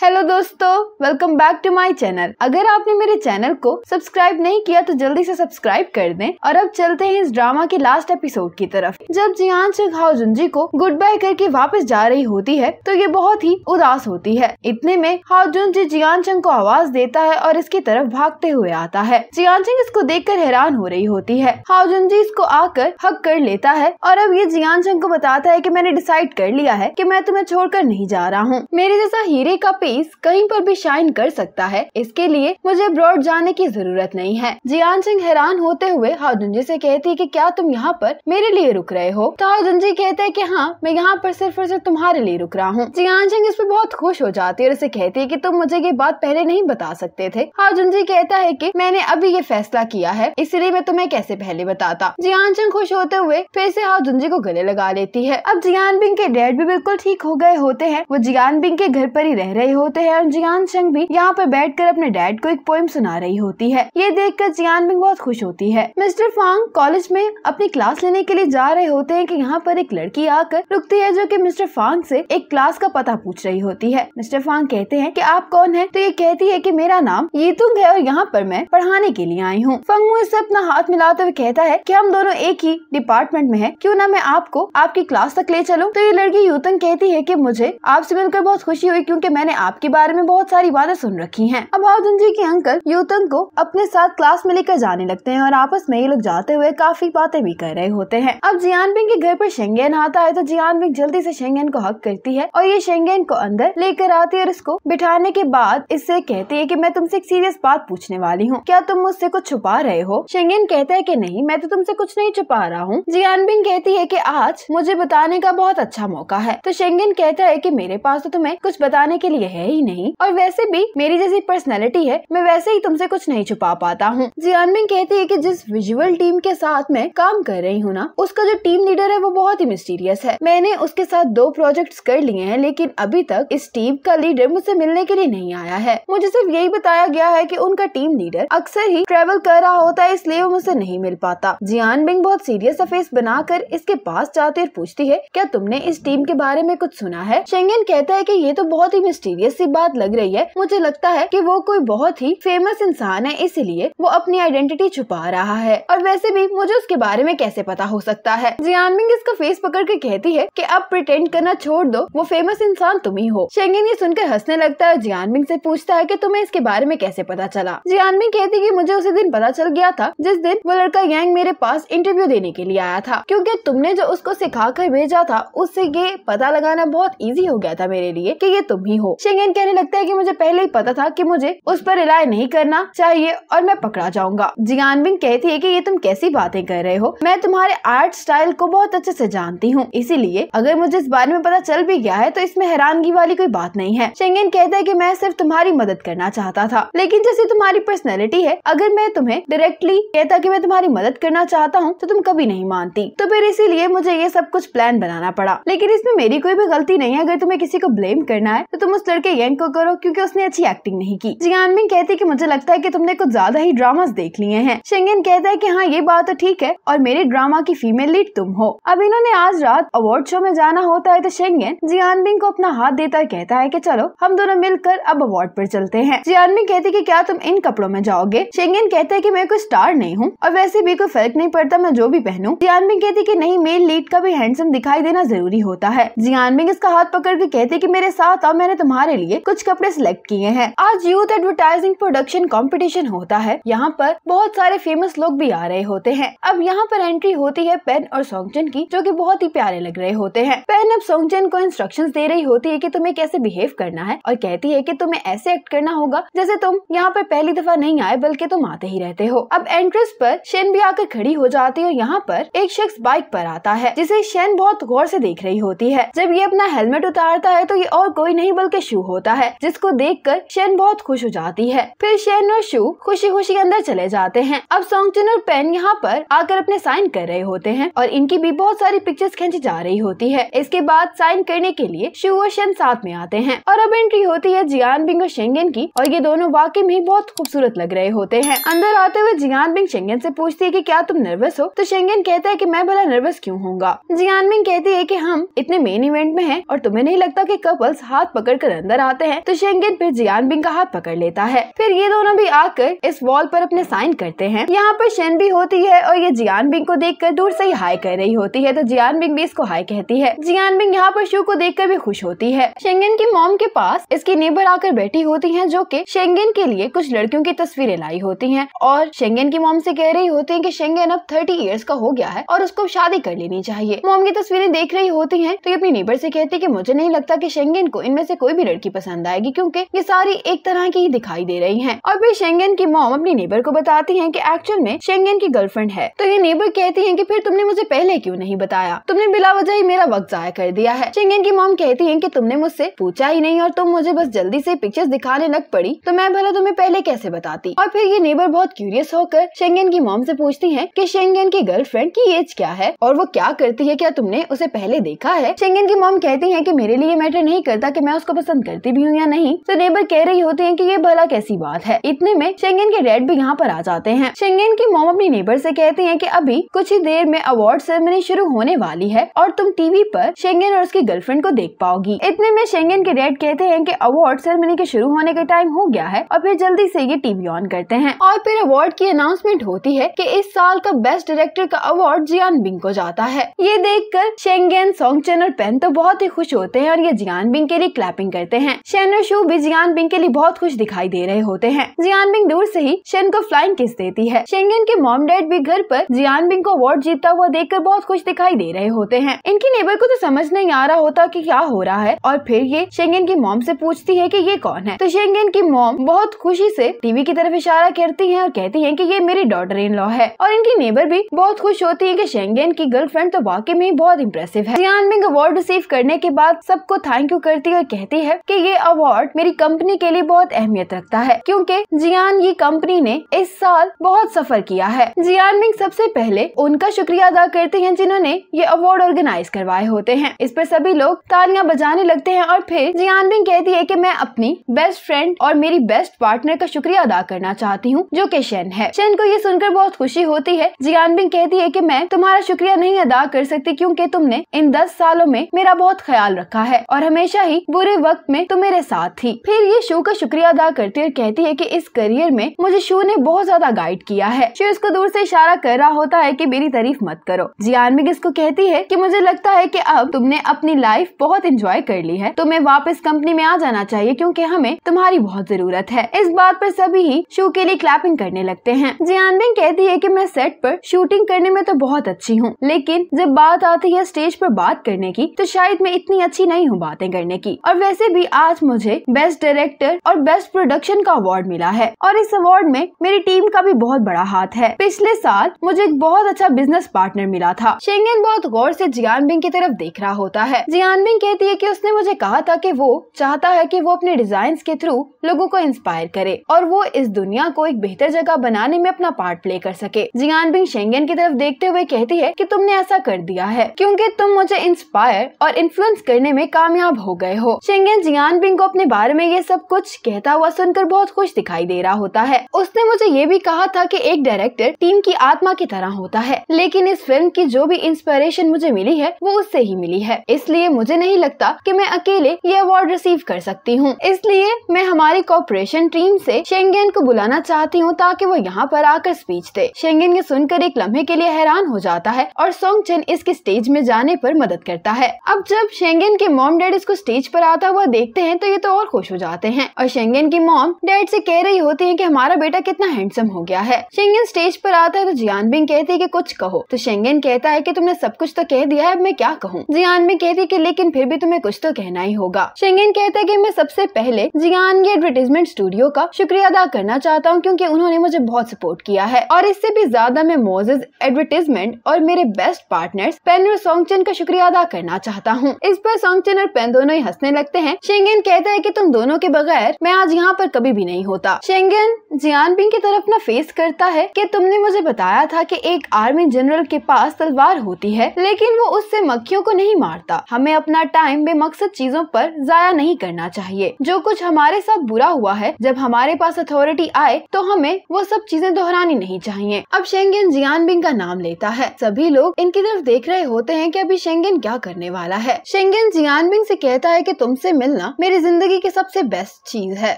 Hello दोस्तों welcome back to my channel अगर आपने मेरे चैनल को सब्सक्राइब नहीं किया तो जल्दी से सब्सक्राइब कर दें और अब चलते हैं इस ड्रामा के लास्ट एपिसोड की तरफ़। जब जियान हाओ जुंजी को गुड बाय करके वापस जा रही होती है तो ये बहुत ही उदास होती है। इतने में हाओ जुंजी जियान चंग को आवाज़ देता है और इसकी तरफ़ भागते हुए आता है। जियान चंग इसको देख कर हैरान हो रही होती है। हाओ जुंजी इसको आकर हक कर लेता है और अब ये जियान चंग को बताता है की मैंने डिसाइड कर लिया है की मैं तुम्हें छोड़कर नहीं जा रहा हूँ। मेरे जैसा हीरे का पेस कहीं पर भी शाइन कर सकता है। इसके लिए मुझे ब्रॉड जाने की ज़रूरत नहीं है। जियान सिंह हैरान होते हुए हाजुंजी से कहती है कि क्या तुम यहाँ पर मेरे लिए रुक रहे हो? तो हाजुंजी कहते हैं कि हाँ मैं यहाँ पर सिर्फ़ और सिर्फ़ तुम्हारे लिए रुक रहा हूँ। जियान सिंह इस पर बहुत खुश हो जाती है और उसे कहती है की तुम मुझे ये बात पहले नहीं बता सकते थे। हाजुंजी कहता है की मैंने अभी ये फैसला किया है, इसलिए मैं तुम्हें कैसे पहले बताता। जियान सिंह खुश होते हुए फिर से हाजुंजी को गले लगा लेती है। अब जियान बिंग के डैड भी बिल्कुल ठीक हो गए होते हैं। वो जियान बिंग के घर पर ही रह रहे होते हैं और जियान चंग भी यहाँ पर बैठकर अपने डैड को एक पोइम सुना रही होती है। ये देखकर जियान बिंग बहुत खुश होती है। मिस्टर फांग कॉलेज में अपनी क्लास लेने के लिए जा रहे होते हैं कि यहाँ पर एक लड़की आकर रुकती है जो कि मिस्टर फांग से एक क्लास का पता पूछ रही होती है। मिस्टर फांग कहते हैं कि आप कौन है? तो ये कहती है कि मेरा नाम यीतुंग है और यहाँ पर मैं पढ़ाने के लिए आई हूँ। फंगू इससे अपना हाथ मिलाते हुए कहता है कि हम दोनों एक ही डिपार्टमेंट में है। क्यों ना मैं आपको आपकी क्लास तक ले चलूँ? तो ये लड़की यूतंग कहती है कि मुझे आपसे मिलकर बहुत खुशी हुई क्योंकि मैंने आपके बारे में बहुत सारी बातें सुन रखी हैं। अब हाउदन जी के अंकल यूतंग को अपने साथ क्लास में लेकर जाने लगते हैं और आपस में ये लोग जाते हुए काफ़ी बातें भी कर रहे होते हैं। अब जियान बिंग के घर पर शेंगेन आता है तो जियान बिंग जल्दी से शेंगेन को हक करती है और ये शेंगेन को अंदर लेकर आती है और इसको बिठाने के बाद इससे कहती है की मैं तुमसे एक सीरियस बात पूछने वाली हूँ। क्या तुम मुझसे कुछ छुपा रहे हो? शेंगेन कहता है की नहीं, मैं तो तुमसे कुछ नहीं छुपा रहा हूँ। जियान बिंग कहती है की आज मुझे बताने का बहुत अच्छा मौका है। तो शेंगेन कहता है की मेरे पास तो तुम्हें कुछ बताने के लिए है। ही नहीं। और वैसे भी मेरी जैसी पर्सनैलिटी है, मैं वैसे ही तुमसे कुछ नहीं छुपा पाता हूँ। जियानमिंग कहती है कि जिस विजुअल टीम के साथ मैं काम कर रही हूँ ना, उसका जो टीम लीडर है वो बहुत ही मिस्टीरियस है। मैंने उसके साथ दो प्रोजेक्ट कर लिए हैं, लेकिन अभी तक इस टीम का लीडर मुझसे मिलने के लिए नहीं आया है। मुझे सिर्फ़ यही बताया गया है की उनका टीम लीडर अक्सर ही ट्रेवल कर रहा होता है, इसलिए वो मुझसे नहीं मिल पाता। जियान बिंग बहुत सीरियस फेस बनाकर इसके पास जाते और पूछती है, क्या तुमने इस टीम के बारे में कुछ सुना है? शेंगन कहता है कि ये तो बहुत ही मिस्टीरियस सी बात लग रही है, मुझे लगता है कि वो कोई बहुत ही फ़ेमस इंसान है, इसीलिए वो अपनी आइडेंटिटी छुपा रहा है। और वैसे भी मुझे उसके बारे में कैसे पता हो सकता है? जियानमिंग इसका फेस पकड़ के कहती है की अब प्रिटेंड करना छोड़ दो, वो फ़ेमस इंसान तुम ही हो। शेंगन ये सुनकर हंसने लगता है जियानमिंग से पूछता है कि तुम्हें इसके बारे में कैसे पता चला? जियानमिंग कहती कि मुझे उसी दिन पता चल गया था, जिस दिन वो लड़का यांग मेरे पास इंटरव्यू देने के लिए आया था। क्योंकि तुमने जो उसको सिखा कर भेजा था, उससे ये पता लगाना बहुत ईजी हो गया था मेरे लिए कि ये तुम ही हो। शेंगन कहने लगता है कि मुझे पहले ही पता था कि मुझे उस पर रिलाय नहीं करना चाहिए और मैं पकड़ा जाऊँगा। जियानबिंग कहती है कि ये तुम कैसी बातें कर रहे हो? मैं तुम्हारे आर्ट स्टाइल को बहुत अच्छे से जानती हूँ। इसीलिए अगर मुझे इस बारे में पता चल भी गया है तो इसमें हैरानगी वाली कोई बात नहीं है। शेंगन कहता है कि मैं सिर्फ़ तुम्हारी मदद करना चाहता था। लेकिन जैसे तुम्हारी पर्सनैलिटी है, अगर मैं तुम्हें डायरेक्टली कहता की मैं तुम्हारी मदद करना चाहता हूँ तो तुम कभी नहीं मानती। तो फिर इसीलिए मुझे ये सब कुछ प्लान बनाना पड़ा। लेकिन इसमें मेरी कोई भी गलती नहीं है। अगर तुम्हें किसी को ब्लेम करना है तो तुम उस लड़के यंग को करो क्योंकि उसने अच्छी एक्टिंग नहीं की। जियानमिंग कहती कि मुझे लगता है कि तुमने कुछ ज़्यादा ही ड्रामास देख लिए हैं। शेंगन कहता है कि हाँ ये बात तो ठीक है और मेरे ड्रामा की फीमेल लीड तुम हो। अब इन्होंने आज रात अवार्ड शो में जाना होता है तो शेंगन जियानमिंग को अपना हाथ देता है, कहता है की चलो, हम दोनों मिलकर अब अवार्ड पर चलते हैं। जियानमिंग कहती की क्या तुम इन कपड़ों में जाओगे? शेंगन कहता है की मैं कोई स्टार नहीं हूँ और वैसे भी कोई फ़र्क नहीं पड़ता, मैं जो भी पहनूं। जियानमिंग कहती कि नहीं मेल लीड का भी हैंडसम दिखाई देना ज़रूरी होता है। जियानमिंग इसका हाथ पकड़ के कहती कि मेरे साथ आओ, मैंने तुम्हारे लिए कुछ कपड़े सिलेक्ट किए हैं। आज यूथ एडवर्टाइजिंग प्रोडक्शन कंपटीशन होता है। यहाँ पर बहुत सारे फ़ेमस लोग भी आ रहे होते हैं। अब यहाँ पर एंट्री होती है पेन और सोंगचन की, जो कि बहुत ही प्यारे लग रहे होते हैं। पेन अब सोंगचन को इंस्ट्रक्शन दे रही होती है की तुम्हें कैसे बिहेव करना है और कहती है की तुम्हें ऐसे एक्ट करना होगा, जैसे तुम यहाँ पर पहली दफ़ा नहीं आए, बल्कि तुम आते ही रहते हो। अब एंट्रेंस पर शेन भी आकर खड़ी हो जाती है और यहाँ पर एक शख्स बाइक पर आता है, जिसे शेन बहुत गौर से देख रही होती है। जब ये अपना हेलमेट उतारता है तो ये और कोई नहीं, बल्कि शू होता है, जिसको देख कर शेन बहुत खुश हो जाती है। फिर शेन और शू खुशी खुशी अंदर चले जाते हैं। अब सोंगचन और पेन यहाँ पर आकर अपने साइन कर रहे होते हैं और इनकी भी बहुत सारी पिक्चर्स खींची जा रही होती है। इसके बाद साइन करने के लिए शू और शेन साथ में आते हैं और अब एंट्री होती है जियान बिंग और शेंगन की और ये दोनों वाकई में बहुत खूबसूरत लग रहे होते हैं। अंदर आते हुए जियान बिंग शेंगन से पूछती है कि क्या तुम नर्वस हो? तो शेंगन कहता है कि मैं भला नर्वस क्यों होऊँगा? जियान बिंग कहती है कि हम इतने मेन इवेंट में हैं और तुम्हें नहीं लगता कि कपल्स हाथ पकड़ कर अंदर अंदर आते हैं तो शेंगेन फिर जियान बिंग का हाथ पकड़ लेता है। फिर ये दोनों भी आकर इस वॉल पर अपने साइन करते हैं। यहाँ पर शेन भी होती है और ये जियान बिंग को देखकर दूर से ही हाई कर रही होती है तो जियान बिंग भी इसको हाई कहती है। जियान बिंग यहाँ पर शू को देखकर भी खुश होती है। शेंगेन की मॉम के पास इसकी नेबर आकर बैठी होती है, जो की शेंगेन के लिए कुछ लड़कियों की तस्वीरें लाई होती है। और शेंगेन की मॉम से कह रही होती है की शेंगेन अब थर्टी ईयर्स का हो गया है और उसको शादी कर लेनी चाहिए। मोम की तस्वीरें देख रही होती है तो ये अपनी नेबर से कहती है की मुझे नहीं लगता की शेंगेन को इनमें से कोई भी लड़की पसंद आएगी क्योंकि ये सारी एक तरह की ही दिखाई दे रही हैं। और फिर शेंगेन की मॉम अपनी नेबर को बताती हैं कि एक्चुअल में शेंगेन की गर्लफ्रेंड है। तो ये नेबर कहती हैं कि फिर तुमने मुझे पहले क्यों नहीं बताया? तुमने बिला वजह ही मेरा वक्त जाया कर दिया है। शेंगेन की मॉम कहती है की तुमने मुझसे पूछा ही नहीं और तुम मुझे बस जल्दी ऐसी पिक्चर दिखाने लग पड़ी। तो मैं भला तुम्हें पहले कैसे बताती? और फिर ये नेबर बहुत क्यूरियस होकर शेंगेन की मॉम ऐसी पूछती है की शेंगेन की गर्लफ्रेंड की एज क्या है? और वो क्या करती है? क्या तुमने उसे पहले देखा है? शेंगेन की मॉम कहती है की मेरे लिए मैटर नहीं करता की मैं उसको पसंद करती भी हूँ या नहीं? तो नेबर कह रही होती है की ये भला कैसी बात है। इतने में शेंगेन के डैड भी यहाँ पर आ जाते हैं। शेंगेन की मोम अपनी नेबर से कहती है कि अभी कुछ ही देर में अवार्ड सेरेमनी शुरू होने वाली है और तुम टीवी पर शेंगेन और उसकी गर्लफ्रेंड को देख पाओगी। इतने में शेंगेन के डैड कहते हैं कि अवार्ड सेरेमनी के शुरू होने का टाइम हो गया है और फिर जल्दी से ये टीवी ऑन करते हैं। और फिर अवार्ड की अनाउंसमेंट होती है कि इस साल का बेस्ट डायरेक्टर का अवार्ड जियान बिंग को जाता है। ये देखकर शेंगेन सोंगचन और पेन तो बहुत ही खुश होते हैं और ये जियान बिंग के लिए क्लैपिंग करते हैं। शेन और शू भी जियान बिंग के लिए बहुत खुश दिखाई दे रहे होते हैं। जियान बिंग दूर से ही शेन को फ्लाइंग किस देती है। शेंगेन के मॉम डैड भी घर पर जियान बिंग को अवार्ड जीतता हुआ देखकर बहुत खुश दिखाई दे रहे होते हैं। इनकी नेबर को तो समझ नहीं आ रहा होता की क्या हो रहा है और फिर ये शेंगेन की मॉम ऐसी पूछती है की ये कौन है। तो शेंगेन की मॉम बहुत खुशी ऐसी टीवी की तरफ़ इशारा करती है और कहती है की ये मेरी डॉटर इन लॉ है। और इनकी नेबर भी बहुत खुश होती है की शेंगेन की गर्लफ्रेंड तो वाकई में बहुत इम्प्रेसिव है। जियान बिंग अवार्ड रिसीव करने के बाद सबको थैंक यू करती है और कहती है कि ये अवार्ड मेरी कंपनी के लिए बहुत अहमियत रखता है, क्योंकि जियान ये कंपनी ने इस साल बहुत सफ़र किया है। जियान मिंग सबसे पहले उनका शुक्रिया अदा करते हैं जिन्होंने ये अवार्ड ऑर्गेनाइज करवाए होते हैं। इस पर सभी लोग तालियाँ बजाने लगते हैं और फिर जियान मिंग कहती है कि मैं अपनी बेस्ट फ्रेंड और मेरी बेस्ट पार्टनर का शुक्रिया अदा करना चाहती हूँ, जो की शेन है। शेन को ये सुनकर बहुत खुशी होती है। जियान मिंग कहती है की मैं तुम्हारा शुक्रिया नहीं अदा कर सकती क्यूँकी तुमने इन दस सालों में मेरा बहुत ख्याल रखा है और हमेशा ही बुरे वक्त में तो मेरे साथ थी। फिर ये शो का शुक्रिया अदा करती और कहती है कि इस करियर में मुझे शो ने बहुत ज़्यादा गाइड किया है। शो इसको दूर से इशारा कर रहा होता है कि मेरी तारीफ़ मत करो। जियान मिग इसको कहती है कि मुझे लगता है कि अब तुमने अपनी लाइफ बहुत इंजॉय कर ली है। तुम्हें वापस कंपनी में आ जाना चाहिए क्योंकि हमें तुम्हारी बहुत ज़रूरत है। इस बात पर सभी ही शो के लिए क्लैपिंग करने लगते हैं। जियान मिंग कहती है कि मैं सेट पर शूटिंग करने में तो बहुत अच्छी हूँ, लेकिन जब बात आती है स्टेज पर बात करने की तो शायद मैं इतनी अच्छी नहीं हूँ बातें करने की। और वैसे भी आज मुझे बेस्ट डायरेक्टर और बेस्ट प्रोडक्शन का अवार्ड मिला है। और इस अवार्ड में मेरी टीम का भी बहुत बड़ा हाथ है। पिछले साल मुझे एक बहुत अच्छा बिज़नेस पार्टनर मिला था। शेंगेन बहुत गौर से जियान बिंग की तरफ़ देख रहा होता है। जियान बिंग कहती है कि उसने मुझे कहा था कि वो चाहता है कि वो अपने डिज़ाइन के थ्रू लोगों को इंस्पायर करे और वो इस दुनिया को एक बेहतर जगह बनाने में अपना पार्ट प्ले कर सके। जियान बिंग शेंगेन की तरफ़ देखते हुए कहती है कि तुमने ऐसा कर दिया है, क्योंकि तुम मुझे इंस्पायर और इन्फ्लुएंस करने में कामयाब हो गए हो। शेंगेन जियान बिंग को अपने बारे में ये सब कुछ कहता हुआ सुनकर बहुत खुश दिखाई दे रहा होता है। उसने मुझे ये भी कहा था कि एक डायरेक्टर टीम की आत्मा की तरह होता है, लेकिन इस फ़िल्म की जो भी इंस्पिरेशन मुझे मिली है, वो उससे ही मिली है। इसलिए मुझे नहीं लगता कि मैं अकेले ये अवार्ड रिसीव कर सकती हूँ। इसलिए मैं हमारी कॉपरेशन टीम से शेंगेन को बुलाना चाहती हूँ ताकि वो यहाँ पर आकर स्पीच दे। शेंगेन ये सुनकर एक लम्हे के लिए हैरान हो जाता है और सोंग चेन इसके स्टेज में जाने पर मदद करता है। अब जब शेंगेन के मॉम डैड इसको स्टेज पर आता हुआ देखते हैं तो ये तो और खुश हो जाते हैं। और शेंगेन की मॉम डैड से कह रही होती है कि हमारा बेटा कितना हैंडसम हो गया है। शेंगेन स्टेज पर आता है तो जियान बिंग कहती है कि कुछ कहो। तो शेंगेन कहता है कि तुमने सब कुछ तो कह दिया है, अब मैं क्या कहूँ? जियान बिंग कहती है कि लेकिन फिर भी तुम्हें कुछ तो कहना ही होगा। शेंगेन कहता है कि मैं सबसे पहले जियान के एडवर्टीजमेंट स्टूडियो का शुक्रिया अदा करना चाहता हूँ क्योंकि उन्होंने मुझे बहुत सपोर्ट किया है। और इससे भी ज़्यादा मैं मोजेज एडवर्टीजमेंट और मेरे बेस्ट पार्टनर पेन और सोंगचन का शुक्रिया अदा करना चाहता हूँ। इस पर सोंगचन और पेन दोनों ही हंसने लगते हैं। शेंगेन कहता है कि तुम दोनों के बगैर मैं आज यहाँ पर कभी भी नहीं होता। शेंगेन जियान बिंग की तरफ़ न फेस करता है कि तुमने मुझे बताया था कि एक आर्मी जनरल के पास तलवार होती है, लेकिन वो उससे मक्खियों को नहीं मारता। हमें अपना टाइम बेमकसद चीज़ों पर जाया नहीं करना चाहिए। जो कुछ हमारे साथ बुरा हुआ है, जब हमारे पास अथॉरिटी आए तो हमें वो सब चीज़ें दोहरानी नहीं चाहिए। अब शेंगेन जियान बिंग का नाम लेता है। सभी लोग इनकी तरफ़ देख रहे होते हैं कि अभी शेंगेन क्या करने वाला है। शेंगेन जियान बिंग से कहता है कि तुमसे मिलना बोलना मेरी ज़िंदगी की सबसे बेस्ट चीज़ है।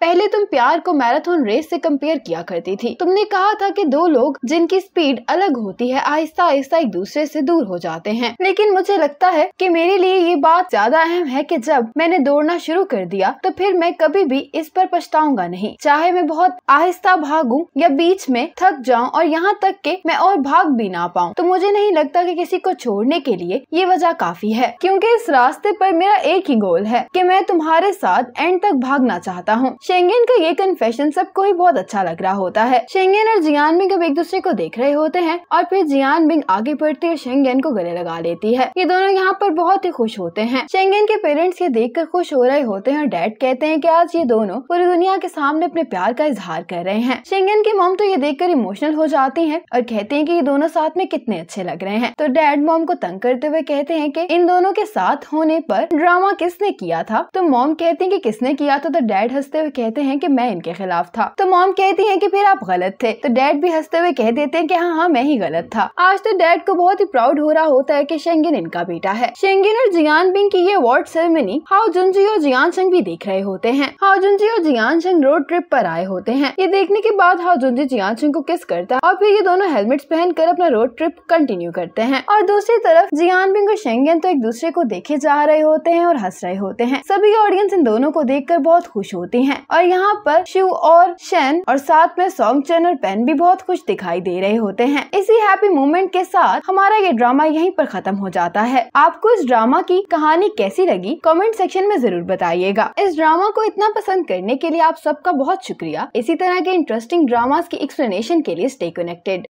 पहले तुम प्यार को मैराथन रेस से कंपेयर किया करती थी। तुमने कहा था कि दो लोग जिनकी स्पीड अलग होती है, आहिस्ता आहिस्ता एक दूसरे से दूर हो जाते हैं। लेकिन मुझे लगता है कि मेरे लिए ये बात ज़्यादा अहम है कि जब मैंने दौड़ना शुरू कर दिया तो फिर मैं कभी भी इस पर पछताऊँगा नहीं। चाहे मैं बहुत आहिस्ता भागूं या बीच में थक जाऊँ और यहाँ तक के मैं और भाग भी ना पाऊँ तो मुझे नहीं लगता कि किसी को छोड़ने के लिए ये वजह काफ़ी है। क्योंकि इस रास्ते पर मेरा एक ही गोल है कि मैं तुम्हारे साथ एंड तक भागना चाहता हूँ। शेंगेन का ये कन्फेशन सबको ही बहुत अच्छा लग रहा होता है। शेंगेन और जियान बिंग अब एक दूसरे को देख रहे होते हैं और फिर जियान बिंग आगे बढ़ती और शेंगेन को गले लगा लेती है। ये दोनों यहाँ पर बहुत ही खुश होते हैं। शेंगेन के पेरेंट्स ये देख कर खुश हो रहे होते हैं और डैड कहते हैं की आज ये दोनों पूरी दुनिया के सामने अपने प्यार का इजहार कर रहे हैं। शेंगेन की मोम तो ये देख कर इमोशनल हो जाती है और कहते हैं की ये दोनों साथ में कितने अच्छे लग रहे हैं। तो डैड मोम को तंग करते हुए कहते हैं की इन दोनों के साथ होने पर ड्रामा किसने किया था? तो मॉम कहती है कि किसने किया था तो डैड हँसते हुए कहते हैं कि मैं इनके खिलाफ था। तो मॉम कहती है कि फिर आप गलत थे। तो डैड भी हँसते हुए कह देते हैं कि हाँ हाँ मैं ही गलत था। आज तो डैड को बहुत ही प्राउड हो रहा होता है कि शेंगिन इनका बेटा है। शेंगिन और जियान बिंग की ये अवार्ड सेरेमनी हाउ जुनजी और जियान संग भी देख रहे होते हैं। हाउ जुनजी और जियान संग रोड ट्रिप पर आए होते हैं। ये देखने के बाद हाउ जुनजी जियान संग को किस करता है और फिर ये दोनों हेलमेट्स पहनकर अपना रोड ट्रिप कंटिन्यू करते हैं। और दूसरी तरफ़ जियान बिंग और शेंगेन तो एक दूसरे को देखे जा रहे होते हैं और हंस रहे होते हैं। सभी ऑडियंस इन दोनों को देखकर बहुत खुश होती हैं। और यहाँ पर शिव और शेन और साथ में सॉन्ग चैन और पेन भी बहुत खुश दिखाई दे रहे होते हैं। इसी हैप्पी मोमेंट के साथ हमारा ये ड्रामा यहीं पर खत्म हो जाता है। आपको इस ड्रामा की कहानी कैसी लगी? कमेंट सेक्शन में ज़रूर बताइएगा। इस ड्रामा को इतना पसंद करने के लिए आप सबका बहुत शुक्रिया। इसी तरह के इंटरेस्टिंग ड्रामास की एक्सप्लेनेशन के लिए स्टे कनेक्टेड